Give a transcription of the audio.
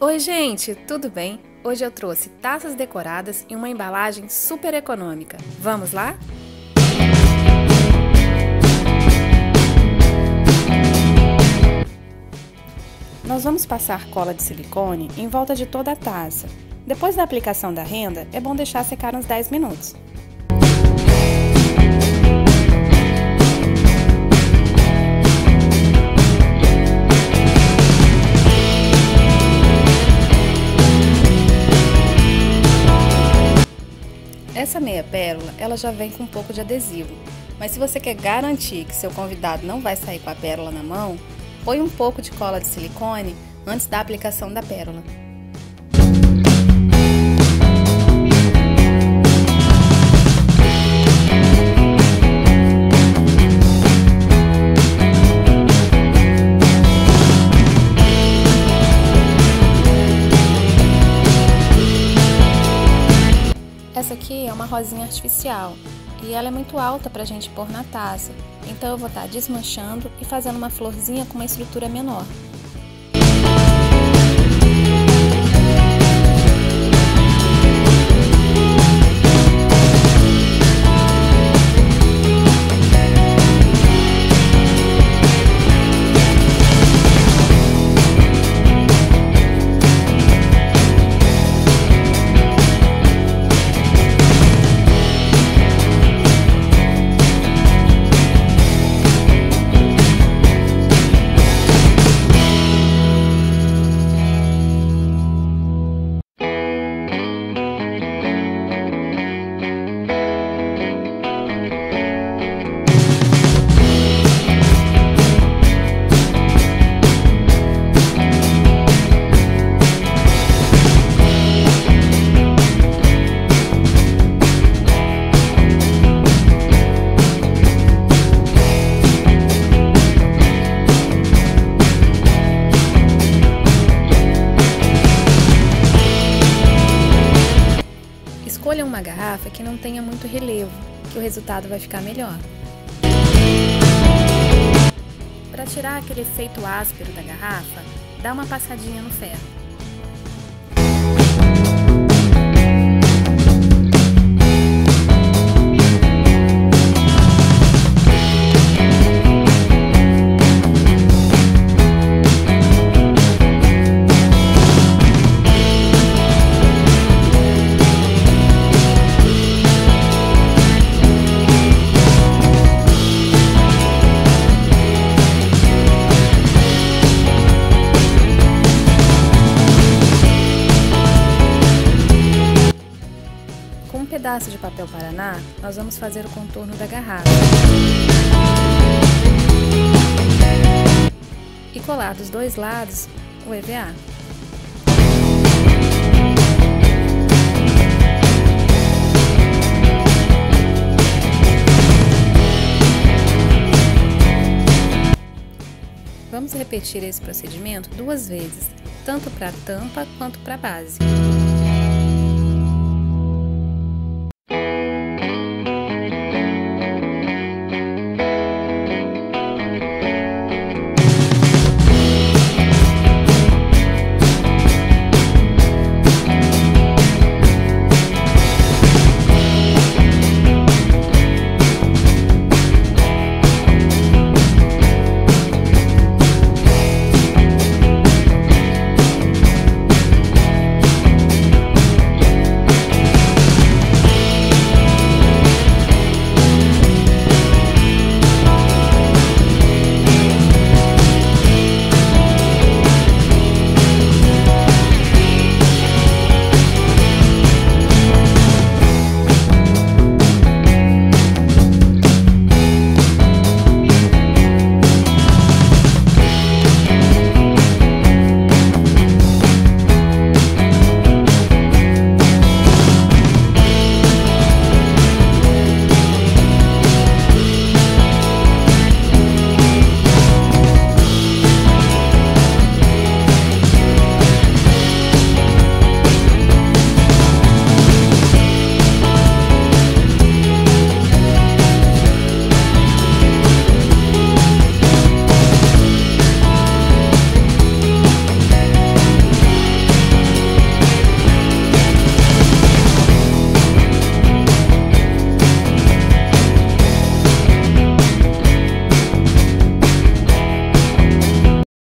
Oi, gente, tudo bem? Hoje eu trouxe taças decoradas e uma embalagem super econômica. Vamos lá? Nós vamos passar cola de silicone em volta de toda a taça. Depois da aplicação da renda, é bom deixar secar uns 10 minutos. Essa meia pérola, ela já vem com um pouco de adesivo, mas se você quer garantir que seu convidado não vai sair com a pérola na mão, põe um pouco de cola de silicone antes da aplicação da pérola. Rosinha artificial e ela é muito alta para a gente pôr na taça, então eu vou estar tá desmanchando e fazendo uma florzinha com uma estrutura menor. Escolha uma garrafa que não tenha muito relevo, que o resultado vai ficar melhor. Para tirar aquele efeito áspero da garrafa, dá uma passadinha no ferro. Pedaço de papel paraná, nós vamos fazer o contorno da garrafa. E colar dos dois lados o EVA. Vamos repetir esse procedimento duas vezes, tanto para a tampa quanto para a base.